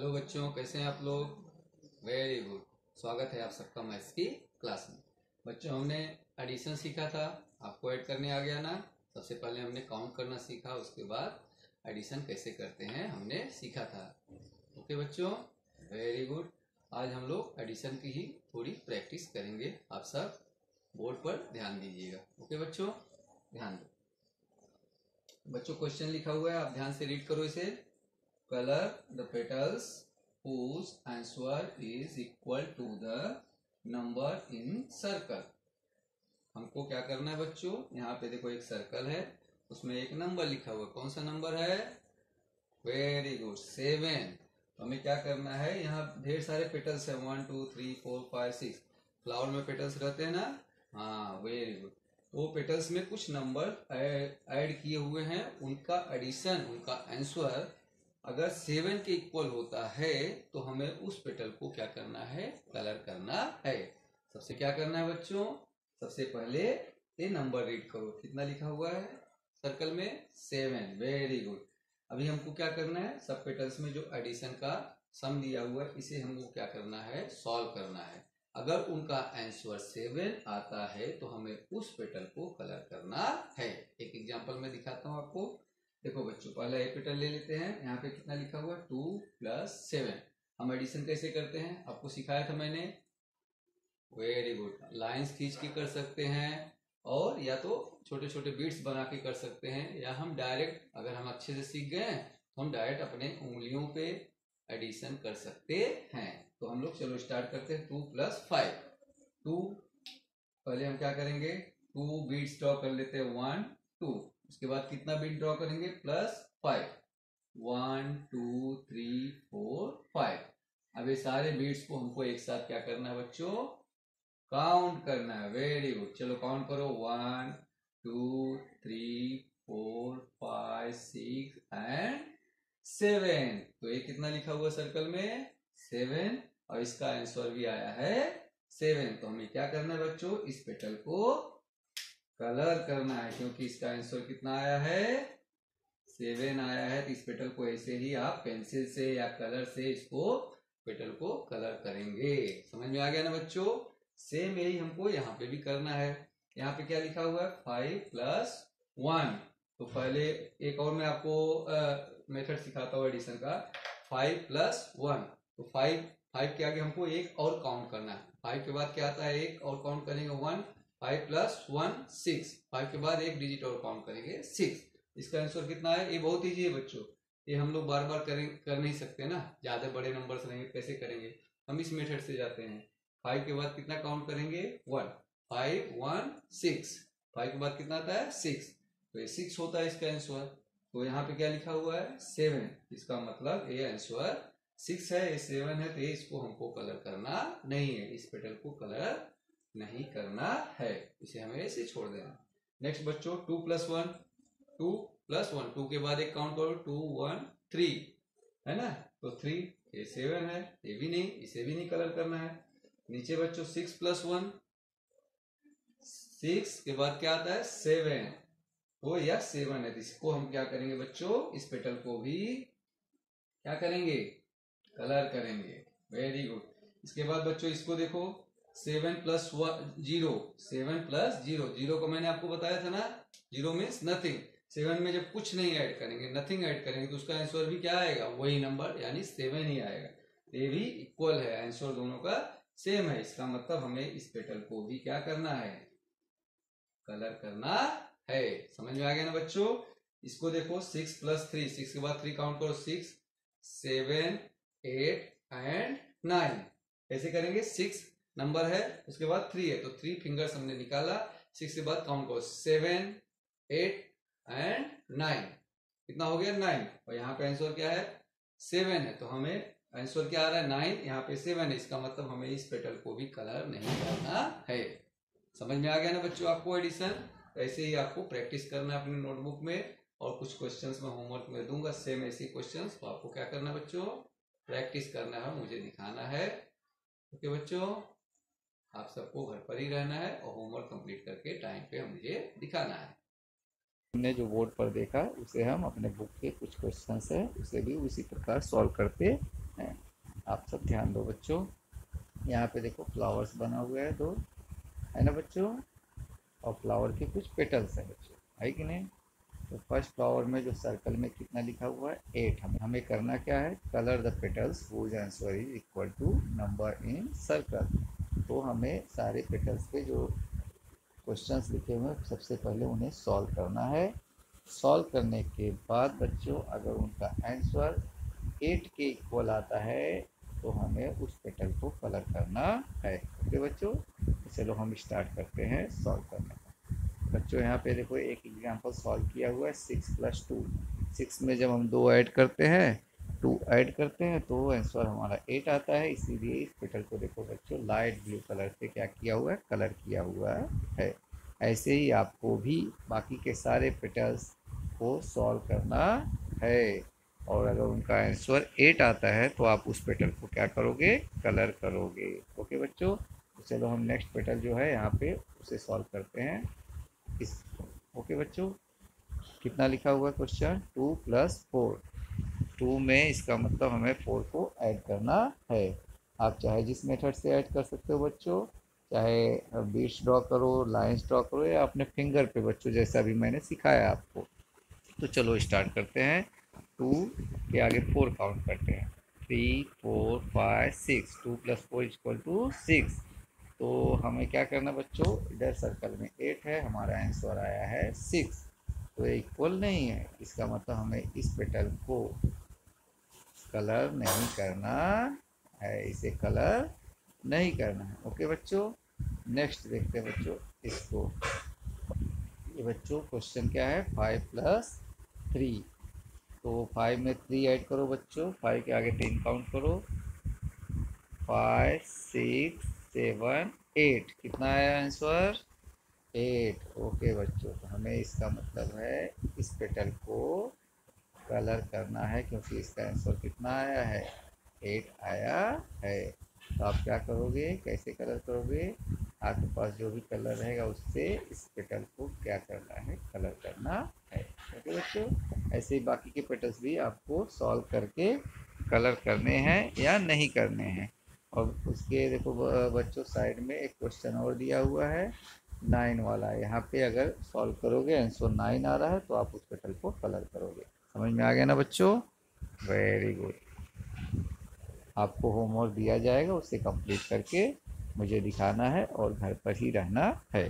Hello बच्चों, कैसे हैं आप लोग? वेरी गुड स्वागत है आप सबका मैथ्स की क्लास में। बच्चों, हमने एडिशन सीखा था, आपको ऐड करने आ गया ना? सबसे पहले हमने काउंट करना सीखा, उसके बाद एडिशन कैसे करते हैं हमने सीखा था। ओके बच्चों? वेरी गुड आज हम लोग एडिशन की ही थोड़ी प्रैक्टिस करेंगे। आप सब बोर्ड पर ध्यान दीजिएगा। ओके बच्चों? ध्यान दो। बच्चों क्वेश्चन लिखा हुआ है, आप ध्यान से रीड करो इसे। Color, the petals whose answer is equal to the number in circle. हमको क्या करना है बच्चों? यहाँ पे देखो एक सर्कल है, उसमें एक नंबर लिखा हुआ कौन सा नंबर है? वेरी गुड सेवन हमें क्या करना है? यहाँ ढेर सारे पेटल्स है। One two three four five six flower में पेटल्स रहते हैं ना? हाँ वेरी गुड वो पेटल्स में कुछ नंबर ऐड किए हुए हैं। उनका एडिशन उनका आंसर अगर सेवन के इक्वल होता है तो हमें उस पेटल को क्या करना है? कलर करना है। सबसे क्या करना है बच्चों? सबसे पहले ये नंबर रीड करो। कितना लिखा हुआ है? सर्कल में सेवन। Very good. अभी हमको क्या करना है? सब पेटल्स में जो एडिशन का सम दिया हुआ है, इसे हमको क्या करना है? सॉल्व करना है। अगर उनका आंसर सेवन आता है तो हमें उस पेटल को कलर करना है। एक एग्जांपल में दिखाता हूँ आपको। देखो बच्चों, पहला ए पेटर्न ले लेते हैं। यहाँ पे कितना लिखा हुआ? है टू प्लस सेवन। हम एडिशन कैसे करते हैं? आपको सिखाया था मैंने। वेरी गुड लाइंस खींच के कर सकते हैं और या तो छोटे छोटे बीट्स बना के कर सकते हैं या हम डायरेक्ट अगर हम अच्छे से सीख गए तो हम डायरेक्ट अपने उंगलियों पे एडिशन कर सकते हैं। तो हम लोग, चलो स्टार्ट करते हैं। Two plus five. टू, पहले हम क्या करेंगे? टू बीट्स ड्रॉ कर लेते हैं। One, two. उसके बाद कितना बिट ड्रॉ करेंगे? Plus five one two three four five अब ये सारे बीट्स को हमको एक साथ क्या करना है बच्चों? काउंट करना है। वेरी गुड चलो काउंट करो। One two three four five six and seven तो ये कितना लिखा हुआ सर्कल में? सेवन और इसका आंसर भी आया है सेवन तो हमें क्या करना है बच्चों? इस पेटल को कलर करना है, क्योंकि इसका आंसर कितना आया है? सेवन आया है तो इस पेटल को ऐसे ही आप पेंसिल से या कलर से इसको पेटल को कलर करेंगे। समझ में आ गया ना बच्चों? सेम यही हमको यहाँ पे भी करना है। यहाँ पे क्या लिखा हुआ है? फाइव प्लस वन तो पहले एक और मैं आपको मेथड सिखाता हूँ एडिशन का। फाइव प्लस वन तो फाइव फाइव के आगे हमको एक और काउंट करना है। फाइव के बाद क्या आता है? एक और काउंट करेंगे one five plus one six five के बाद एक डिजिट और काउंट करेंगे सिक्स इसका आंसर कितना है? ये बहुत ईजी है बच्चों. ये हम लोग बार बार करें, कर नहीं सकते ना. ज़्यादा बड़े नंबर से रहेंगे, कैसे करेंगे? हम इस मेथड से जाते हैं. फाइव के बाद कितना काउंट करेंगे? One five one six five के बाद कितना आता है? सिक्स तो ये सिक्स होता है इसका आंसर तो यहाँ पे क्या लिखा हुआ है? सेवन इसका मतलब ये आंसर सिक्स है, ये सेवन है तो ये इसको हमको कलर करना नहीं है. इस पेटल को कलर नहीं करना है। इसे हमें ऐसे छोड़ देना। नेक्स्ट बच्चों two plus one two plus one two के बाद एक काउंट करो टू वन थ्री है ना? तो थ्री ये सेवन है, ये भी नहीं, इसे भी नहीं कलर करना है। नीचे बच्चों सिक्स प्लस वन सिक्स के बाद क्या आता है? सेवन तो यह सेवन है। इसको हम क्या करेंगे बच्चों? इस पेटल को भी क्या करेंगे? कलर करेंगे। वेरी गुड इसके बाद बच्चों, इसको देखो। Seven plus zero, seven plus zero. Zero को मैंने आपको बताया था ना, ज़ीरो मीन्स नथिंग सेवन में जब कुछ नहीं ऐड करेंगे नथिंग ऐड करेंगे तो उसका आंसर भी क्या आएगा? वही नंबर यानी सेवन ही आएगा। ये भी इक्वल है आंसर दोनों का सेम है। इसका मतलब हमें इस पेटल को भी क्या करना है? कलर करना है। समझ में आ गया ना बच्चों? इसको देखो सिक्स प्लस थ्री सिक्स के बाद थ्री काउंट करो six seven eight and nine ऐसे करेंगे? सिक्स नंबर है, उसके बाद थ्री है तो थ्री फिंगर्स हमने निकाला सिक्स के बाद काउंट करो सेवन एट एंड नाइन कितना हो गया? नाइन और यहाँ पे आंसर क्या है? सेवन है तो हमें आंसर क्या आ रहा है? नाइन यहाँ पे सेवन है, इसका मतलब हमें इस पेटल को भी कलर नहीं करना है। समझ में आ गया ना बच्चों आपको एडिशन ऐसे ही आपको प्रैक्टिस करना है अपने नोटबुक में, और कुछ क्वेश्चंस में होमवर्क में दूँगा सेम ऐसे क्वेश्चंस तो आपको क्या करना है बच्चों? प्रैक्टिस करना है, मुझे दिखाना है। ओके बच्चों आप सबको घर पर ही रहना है और होमवर्क कंप्लीट करके टाइम पे मुझे दिखाना है। हमने जो बोर्ड पर देखा, उसे हम अपने बुक के कुछ क्वेश्चन है, उसे भी उसी प्रकार सॉल्व करते हैं। आप सब ध्यान दो बच्चों। यहाँ पे देखो फ्लावर्स बना हुआ है दो। है ना बच्चों? और फ्लावर के कुछ पेटल्स हैं बच्चों। है कि नहीं? तो फ़र्स्ट फ्लावर में जो सर्कल में कितना लिखा हुआ है? एट हमें। हमें करना क्या है? Colour the petals whose answer is equal to number in circle तो हमें सारे पेटल्स पे जो क्वेश्चंस लिखे हुए हैं, सबसे पहले उन्हें सॉल्व करना है। सॉल्व करने के बाद बच्चों, अगर उनका आंसर एट के इक्वल आता है तो हमें उस पेटल को कलर करना है। ओके बच्चों? चलो हम स्टार्ट करते हैं सॉल्व करने का। बच्चों, यहाँ पे देखो एक एग्जांपल सॉल्व किया हुआ है सिक्स प्लस टू सिक्स में जब हम दो ऐड करते हैं टू ऐड करते हैं तो आंसर हमारा एट आता है। इसीलिए इस पेटल को देखो बच्चों लाइट ब्लू कलर से क्या किया हुआ है? कलर किया हुआ है। ऐसे ही आपको भी बाकी के सारे पेटल्स को सॉल्व करना है। और अगर उनका आंसर एट आता है तो आप उस पेटल को क्या करोगे? कलर करोगे। ओके बच्चों? तो चलो हम नेक्स्ट पेटल जो है, यहाँ पे उसे सॉल्व करते हैं। इस ओके बच्चों? कितना लिखा हुआ question two plus four two में इसका मतलब हमें फोर को ऐड करना है। आप चाहे जिस मेथड से ऐड कर सकते हो बच्चों, चाहे बीट्स ड्रॉ करो, लाइंस ड्रॉ करो या अपने फिंगर पे बच्चों जैसा भी मैंने सिखाया आपको। तो चलो स्टार्ट करते हैं। टू के आगे फोर काउंट करते हैं। Three, four, five, six. Two plus four equal to six. तो हमें क्या करना बच्चों? इधर सर्कल में एट है, हमारा आंसर आया है सिक्स। तो इक्वल नहीं है। इसका मतलब हमें इस पेटल को कलर नहीं करना है, इसे कलर नहीं करना है। ओके बच्चों नेक्स्ट देखते हैं बच्चों इसको। ये बच्चों क्वेश्चन क्या है? फाइव प्लस थ्री तो फाइव में थ्री ऐड करो बच्चों फाइव के आगे टेन काउंट करो। फाइव सिक्स सेवन एट कितना आया आंसर एट ओके बच्चों तो हमें इसका मतलब है इस पेटल को कलर करना है क्योंकि इसका आंसर कितना आया है? एट आया है। तो आप क्या करोगे? कैसे कलर करोगे? आपके पास जो भी कलर रहेगा उससे इस पेटल को क्या करना है? कलर करना है। ओके बच्चों, ऐसे ही बाकी के पेटल्स भी आपको सॉल्व करके कलर करने हैं या नहीं करने हैं। और उसके देखो बच्चों साइड में एक क्वेश्चन और दिया हुआ है। नाइन वाला। यहाँ पे अगर सॉल्व करोगे आंसर नाइन आ रहा है तो आप उस पेटल को कलर करोगे। समझ में आ गया ना बच्चों? वेरी गुड आपको होमवर्क दिया जाएगा, उसे कंप्लीट करके मुझे दिखाना है और घर पर ही रहना है।